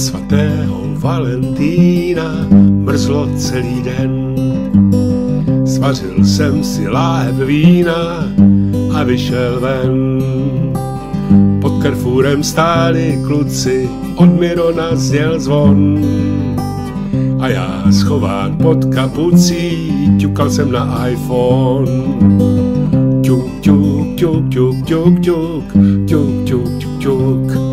svatého Valentína mrzlo celý den. Svařil jsem si láhev vína a vyšel ven. Pod krfůrem stáli kluci, od Mirona zněl zvon. A já schován pod kapucí, ťukal jsem na iPhone. Ťuk, ťuk, ťuk, ťuk, ťuk, ťuk, ťuk, ťuk, ťuk, ťuk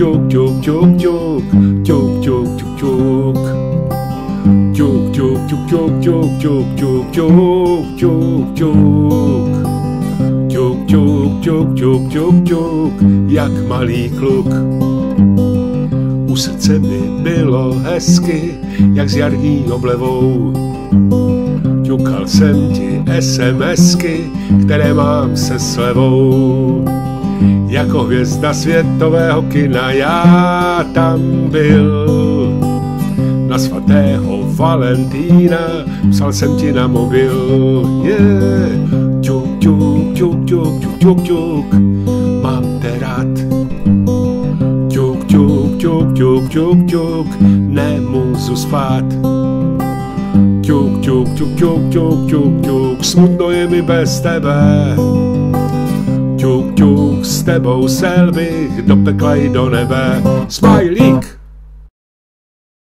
ťuk, ťuk, ťuk, ťuk, ťuk, ťuk, ťuk, ťuk. Ťuk, ťuk, ťuk, ťuk, ťuk, ťuk, ťuk, ťuk, ťuk, ťuk. Ťuk, ťuk, ťuk, ťuk, ťuk, ťuk, jak malý kluk. U srdce mi bylo hezky, jak s jarní oblevou. Ťukal jsem ti SMSky, které mám se slevou jako hvězda světového kina. Já tam byl na svatého Valentína, psal jsem ti na mobil. Yeah. Čuk, čuk, čuk, čuk, čuk, čuk, čuk, mám te rád. Čuk, čuk, čuk, čuk, čuk, čuk, nemůžu spát. Čuk, čuk, čuk, čuk, čuk, čuk, čuk, smutno je mi bez tebe. Ťuk, ťuk, s tebou sel bych do pekla i do nebe. Smajlík!